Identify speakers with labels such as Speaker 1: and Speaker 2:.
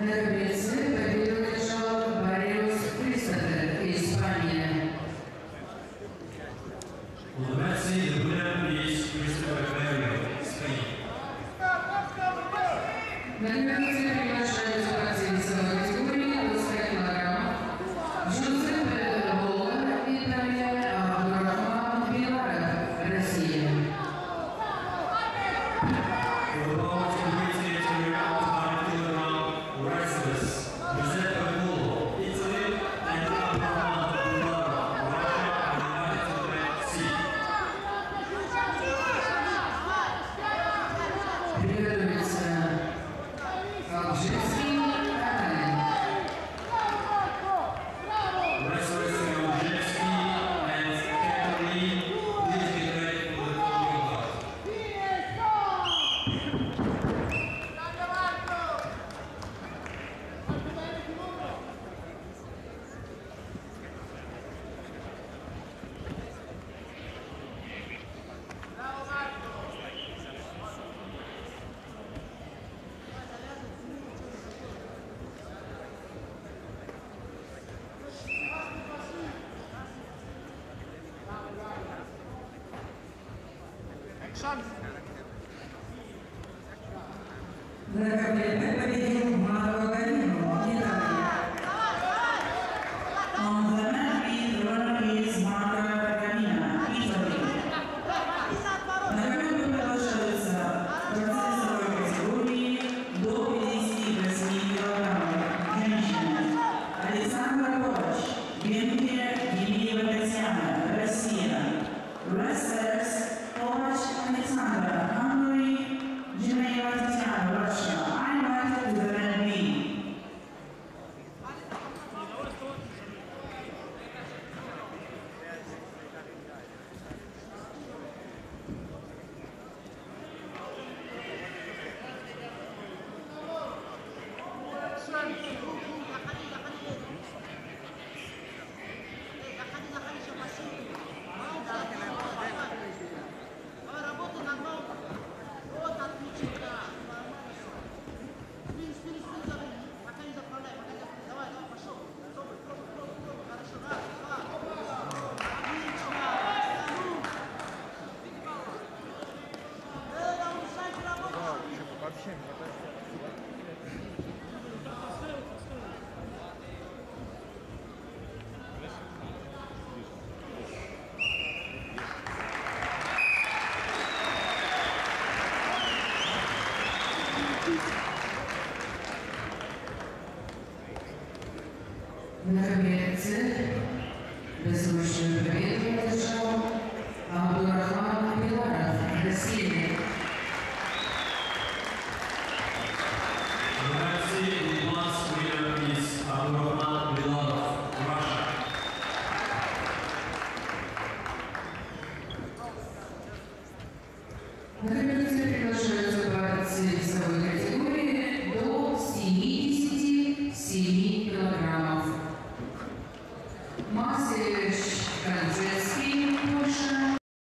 Speaker 1: நிறைவேற்ற شمس. Работу.
Speaker 2: На таблице бессрочную победу одержал Абдурахман Беларов,